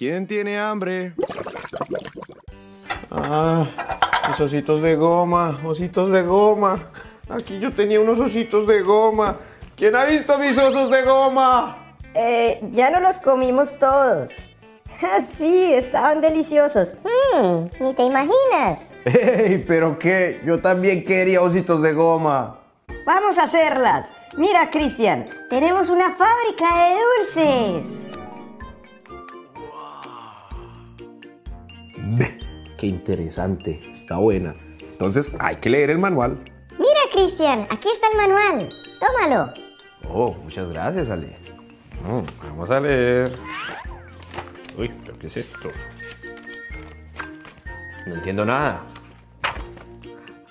¿Quién tiene hambre? Ah, mis ositos de goma, ositos de goma. Aquí yo tenía unos ositos de goma. ¿Quién ha visto mis osos de goma? Eh, ya no los comimos todos. Ah, sí, estaban deliciosos. Mmm, ni te imaginas. ¡Ey! ¿Pero qué? Yo también quería ositos de goma. Vamos a hacerlas. Mira, Cristian, tenemos una fábrica de dulces. ¡Qué interesante! Está buena. Entonces hay que leer el manual. Mira, Cristian, aquí está el manual. Tómalo. Oh, muchas gracias, Ale. Mm, vamos a leer. Uy, ¿pero qué es esto? No entiendo nada.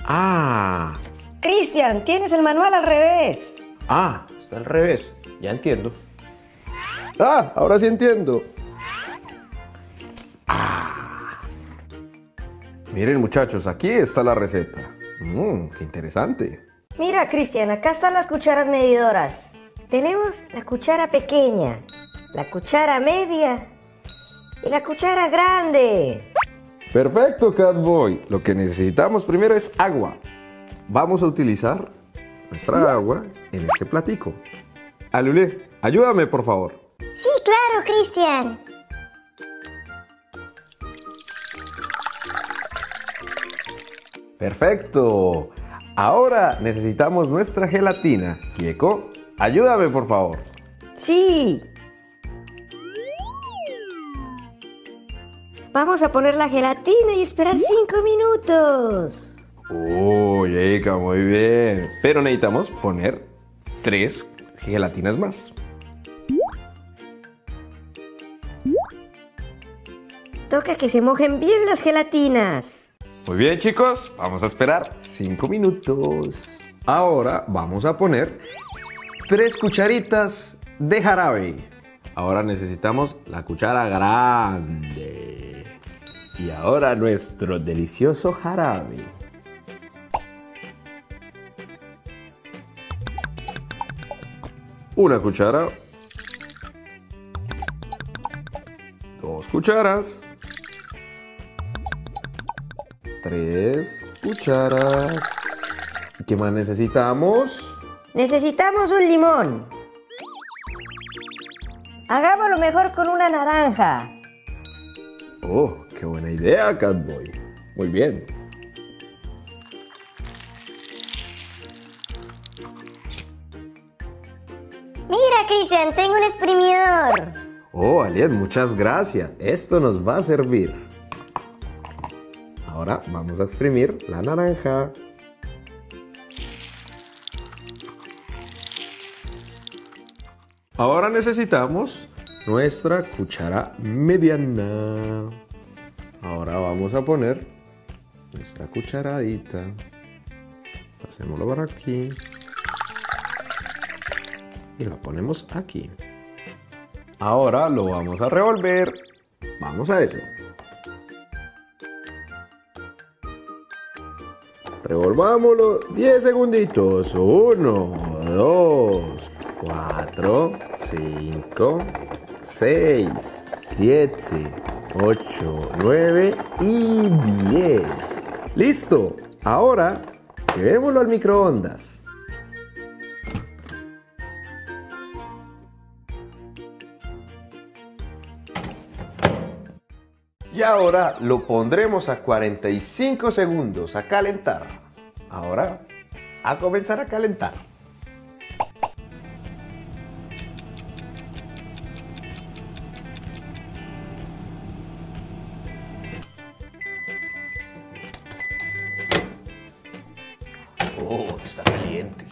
Ah, Cristian, tienes el manual al revés. ah, está al revés. Ya entiendo. Ah, ahora sí entiendo. Miren, muchachos, aquí está la receta. Mmm, qué interesante. Mira, Cristian, acá están las cucharas medidoras. Tenemos la cuchara pequeña, la cuchara media y la cuchara grande. Perfecto, Catboy. Lo que necesitamos primero es agua. Vamos a utilizar nuestra agua en este platico. Alule, ayúdame, por favor. Sí, claro, Cristian. Perfecto. Ahora necesitamos nuestra gelatina. Kieko, ayúdame, por favor. Sí. Vamos a poner la gelatina y esperar cinco minutos. Oh, Yeka, muy bien. Pero necesitamos poner tres gelatinas más. Toca que se mojen bien las gelatinas. Muy bien, chicos, vamos a esperar 5 minutos. Ahora vamos a poner 3 cucharitas de jarabe. Ahora necesitamos la cuchara grande. Y ahora nuestro delicioso jarabe. Una cuchara. Dos cucharas. Tres cucharas. ¿Qué más necesitamos? Necesitamos un limón. Hagámoslo mejor con una naranja. Oh, qué buena idea, Catboy. Muy bien. Mira, Cristian, tengo un exprimidor. Oh, Aliet, muchas gracias. Esto nos va a servir. Ahora vamos a exprimir la naranja. Ahora necesitamos nuestra cuchara mediana. Ahora vamos a poner nuestra cucharadita. Hacemoslo por aquí. Y la ponemos aquí. Ahora lo vamos a revolver. Vamos a eso. Revolvámoslo 10 segunditos. 1, 2, 4, 5, 6, 7, 8, 9 y 10. ¡Listo! Ahora llevémoslo al microondas. Y ahora lo pondremos a 45 segundos a calentar. Ahora, a comenzar a calentar. Oh, está caliente.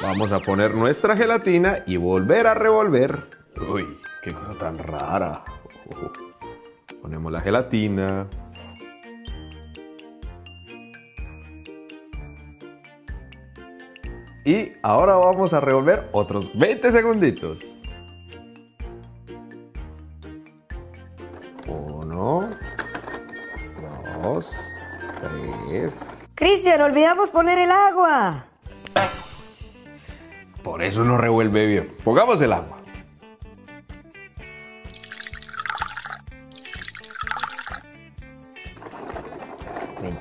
Vamos a poner nuestra gelatina y volver a revolver. Uy, qué cosa tan rara. Ponemos la gelatina. Y ahora vamos a revolver otros 20 segunditos. Uno, dos, tres. Cristian, olvidamos poner el agua. Por eso no revuelve bien. Pongamos el agua.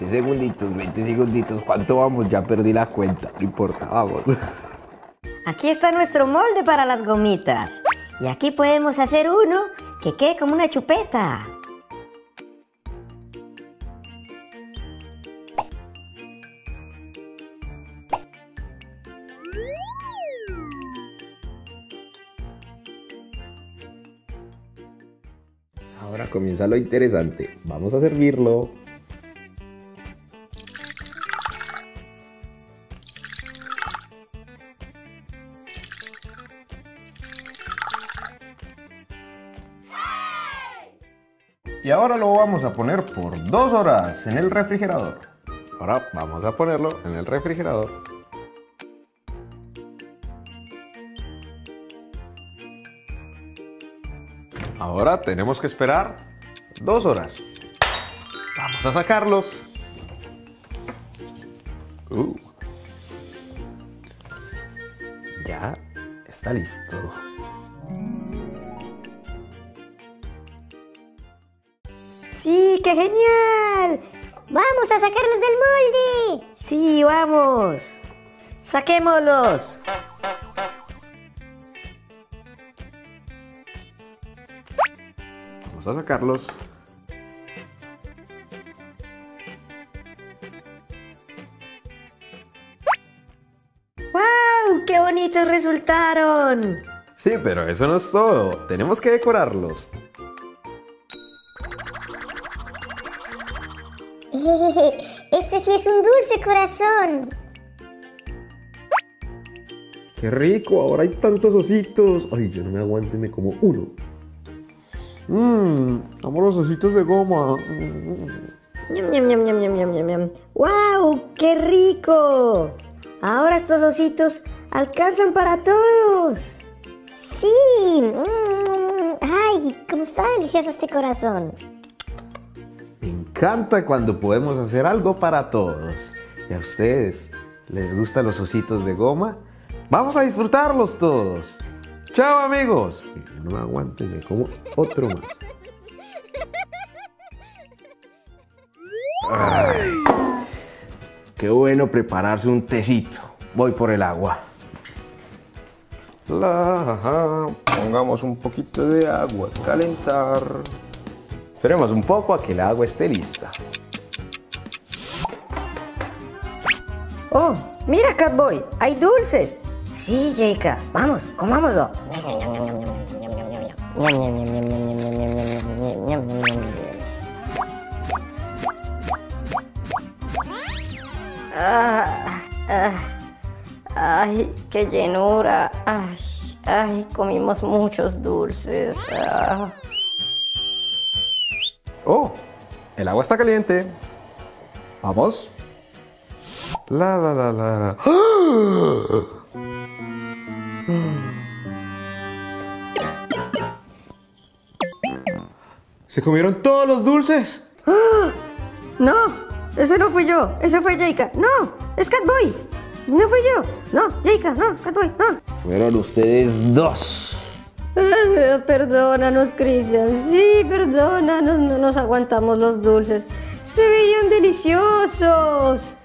20 segunditos, 20 segunditos. ¿Cuánto vamos? Ya perdí la cuenta. No importa, vamos. Aquí está nuestro molde para las gomitas. Y aquí podemos hacer uno que quede como una chupeta. Ahora comienza lo interesante. Vamos a servirlo. Ahora lo vamos a poner por dos horas en el refrigerador. Ahora vamos a ponerlo en el refrigerador. Ahora tenemos que esperar dos horas. Vamos a sacarlos. Uh. Ya está listo. ¡Sí, qué genial! ¡Vamos a sacarlos del molde! Sí, vamos. Saquémoslos. Vamos a sacarlos. ¡Wow! ¡Qué bonitos resultaron! Sí, pero eso no es todo. Tenemos que decorarlos. Este sí es un dulce corazón. ¡Qué rico! Ahora hay tantos ositos. Ay, yo no me aguanto y me como uno. Mmm, amo los ositos de goma. ¡Wow! ¡Qué rico! Ahora estos ositos alcanzan para todos. Sí. Mm, Ay, cómo está delicioso este corazón. Encanta cuando podemos hacer algo para todos. ¿Y a ustedes les gustan los ositos de goma? Vamos a disfrutarlos todos. Chao amigos. No me aguanto y me como otro más. Ay, qué bueno prepararse un tecito. Voy por el agua. La- pongamos un poquito de agua a calentar. Esperemos un poco a que el agua esté lista. ¡Oh! ¡Mira, Catboy! ¡Hay dulces! Sí, Jaika. Vamos, comámoslo. Ah, ah, ay, qué llenura. Ay, ay, comimos muchos dulces. Ah. Oh, el agua está caliente. Vamos. La la la la la. ¿Se comieron todos los dulces? No, ese no fui yo, ese fue Jaika. No, es Catboy. No fui yo. No, Jaika, no, Catboy, no. Fueron ustedes dos. Perdónanos, Cristian. Sí, perdónanos. No nos aguantamos los dulces. Se veían deliciosos.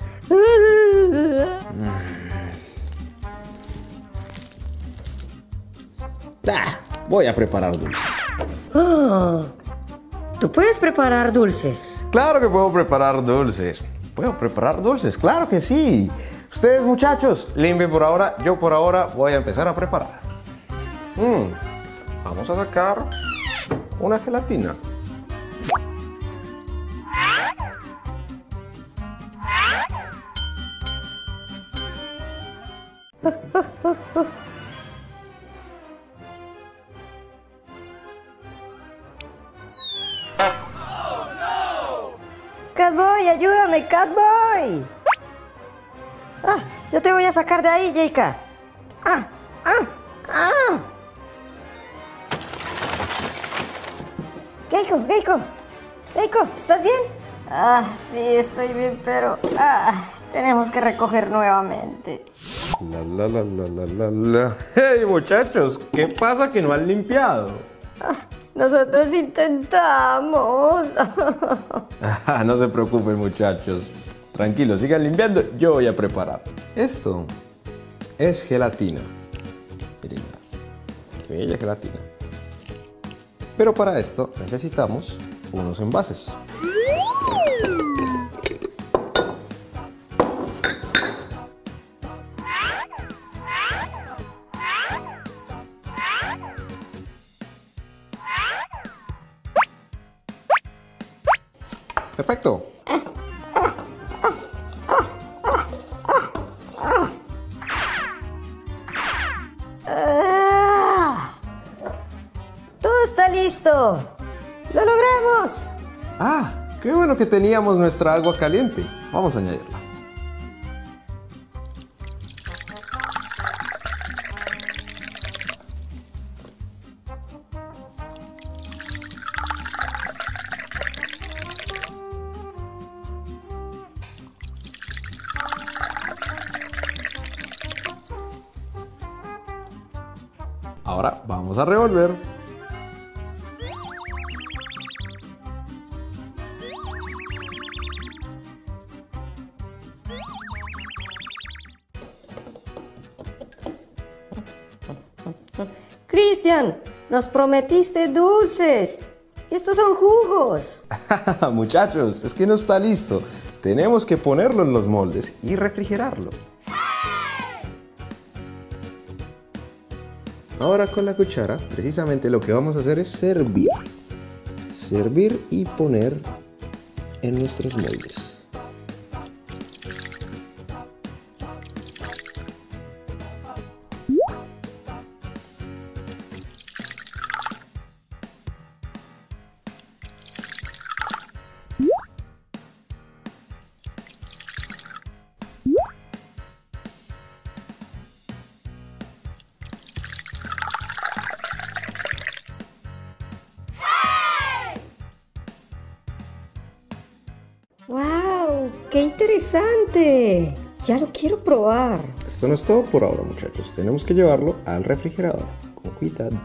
Ah, voy a preparar dulces. Ah, Tú puedes preparar dulces. Claro que puedo preparar dulces. ¿Puedo preparar dulces? Claro que sí. Ustedes muchachos, limpien por ahora. Yo por ahora voy a empezar a preparar. Mm, Vamos a sacar una gelatina. Catboy, ayúdame, Catboy. Ah, yo te voy a sacar de ahí, Jaika. Ah, ah, ah. Keiko, Keiko. Keiko, ¿estás bien? Ah, sí, estoy bien, pero ah, tenemos que recoger nuevamente. La, la, la, la, la, la, la. ¡Hey, muchachos! ¿Qué pasa que no han limpiado? Nosotros intentamos. no se preocupen muchachos. Tranquilos, sigan limpiando. Yo voy a preparar. Esto es gelatina. Miren, qué bella gelatina. Pero para esto necesitamos unos envases. Perfecto. Lo logramos. Ah, qué bueno que teníamos nuestra agua caliente. Vamos a añadirla. Ahora vamos a revolver. Cristian, nos prometiste dulces. Estos son jugos. Muchachos, es que no está listo. Tenemos que ponerlo en los moldes y refrigerarlo. Ahora con la cuchara, precisamente lo que vamos a hacer es servir. Servir y poner en nuestros moldes. Interesante! Ya lo quiero probar. Esto no es todo por ahora, muchachos. Tenemos que llevarlo al refrigerador. Con cuidado.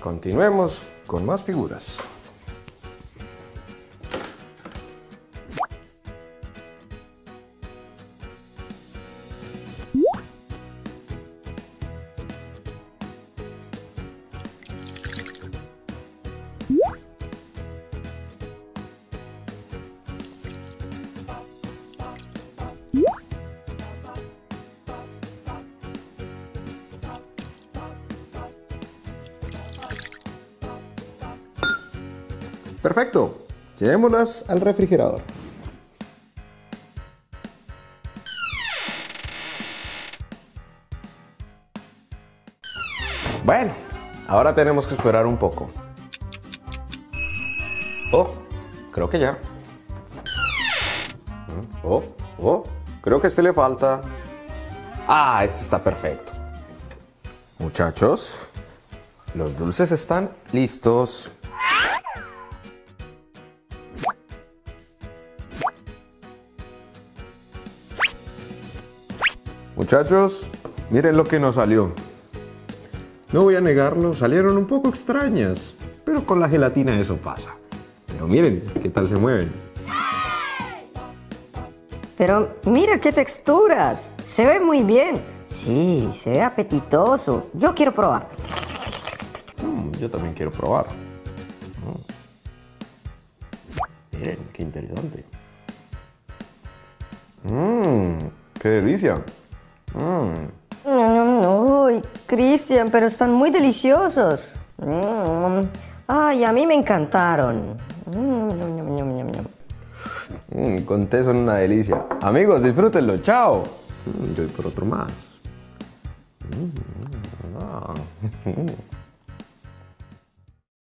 Continuemos con más figuras. Perfecto. Llevémoslas al refrigerador. Bueno, ahora tenemos que esperar un poco. Oh, creo que ya. Oh, oh, creo que este le falta. Ah, este está perfecto. Muchachos, los dulces están listos. Muchachos, miren lo que nos salió. No voy a negarlo, salieron un poco extrañas, pero con la gelatina eso pasa. Pero miren qué tal se mueven. Pero mira qué texturas. Se ve muy bien. Sí, se ve apetitoso. Yo quiero probar. Mm, yo también quiero probar. Mm. Miren, qué interesante. Mmm, qué delicia. Mm. Uy, Cristian, pero están muy deliciosos. Mm. Ay, a mí me encantaron. Mm. Mm, con té son una delicia. Amigos, disfrútenlo. Chao. Mm, yo voy por otro más. Mm, ah.